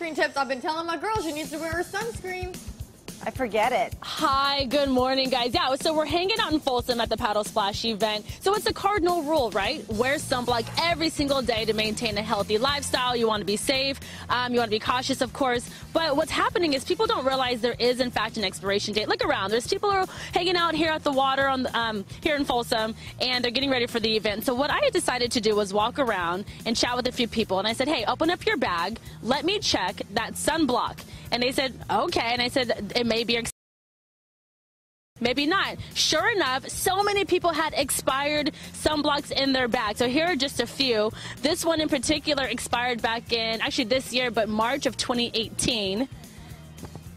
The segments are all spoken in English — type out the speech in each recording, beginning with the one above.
Tips. I've been telling my girl she needs to wear her sunscreen. I forget it. Hi, good morning, guys. Yeah, so we're hanging out in Folsom at the Paddle Splash event. So it's a cardinal rule, right? Wear sunblock every single day to maintain a healthy lifestyle. You want to be safe. Um, you want to be cautious, of course. But what's happening is people don't realize there is, in fact, an expiration date. Look around. There's people are hanging out here at the water on um, here in Folsom, and they're getting ready for the event. So what I decided to do was walk around and chat with a few people. And I said, hey, open up your bag. Let me check that sunblock. And they said, okay. And I said, it may be maybe not. Sure enough, so many people had expired sunblocks in their bag. So here are just a few. This one in particular expired back in, actually this year, but March of 2018.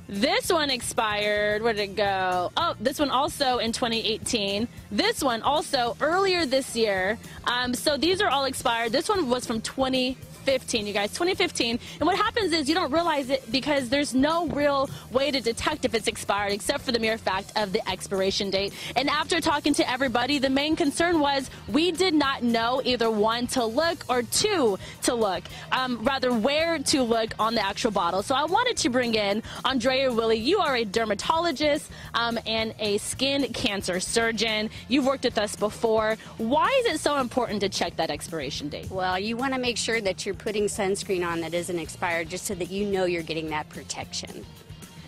This one expired. Where did it go? Oh, this one also in 2018. This one also earlier this year. Um, so these are all expired. This one was from 20. 2015, you guys, 2015. And what happens is you don't realize it because there's no real way to detect if it's expired except for the mere fact of the expiration date. And after talking to everybody, the main concern was we did not know either one to look or two to look, um, rather where to look on the actual bottle. So I wanted to bring in Andrea Willey. You are a dermatologist um, and a skin cancer surgeon. You've worked with us before. Why is it so important to check that expiration date? Well, you want to make sure that you're you're putting sunscreen on that isn't expired just so that you know you're getting that protection.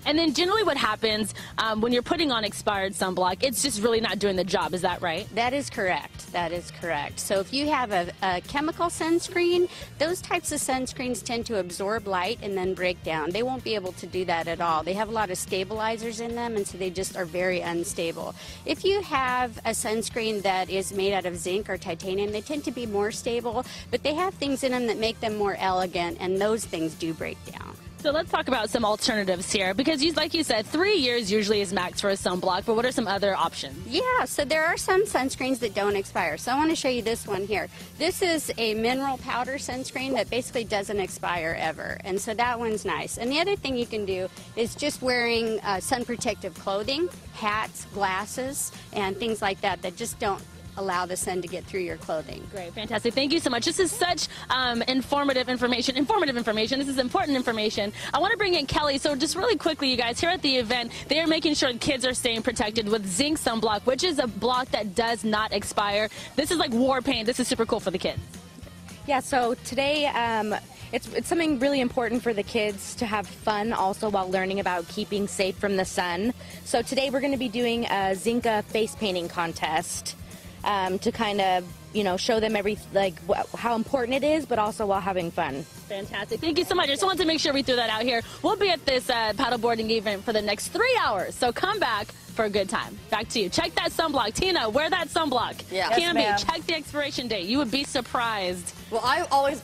And then generally what happens um, when you're putting on expired sunblock, it's just really not doing the job. Is that right? That is correct. That is correct. So if you have a, a, chemical sunscreen, those types of sunscreens tend to absorb light and then break down. They won't be able to do that at all. They have a lot of stabilizers in them, and so they just are very unstable. If you have a sunscreen that is made out of zinc or titanium, they tend to be more stable, but they have things in them that make them more elegant, and those things do break down. So let's talk about some alternatives here because, you, like you said, three years usually is max for a sunblock. But what are some other options? Yeah, so there are some sunscreens that don't expire. So I want to show you this one here. This is a mineral powder sunscreen that basically doesn't expire ever, and so that one's nice. And the other thing you can do is just wearing uh, sun protective clothing, hats, glasses, and things like that that just don't allow the sun to get through your clothing. Great, fantastic. Thank you so much. This is such um, informative information. Informative information. This is important information. I want to bring in Kelly. So just really quickly, you guys, here at the event, they are making sure the kids are staying protected with zinc sunblock, which is a block that does not expire. This is like war paint. This is super cool for the kids. Yeah, so today um, it's, it's something really important for the kids to have fun also while learning about keeping safe from the sun. So today we're going to be doing a Zinka face painting contest um, to kind of you know show them every like how important it is, but also while having fun. Fantastic! Thank you so much. I just wanted to make sure we threw that out here. We'll be at this uh, paddleboarding event for the next three hours, so come back for a good time. Back to you. Check that sunblock, Tina. Wear that sunblock. Yeah, Cambi, yes, check the expiration date. You would be surprised. Well, I always.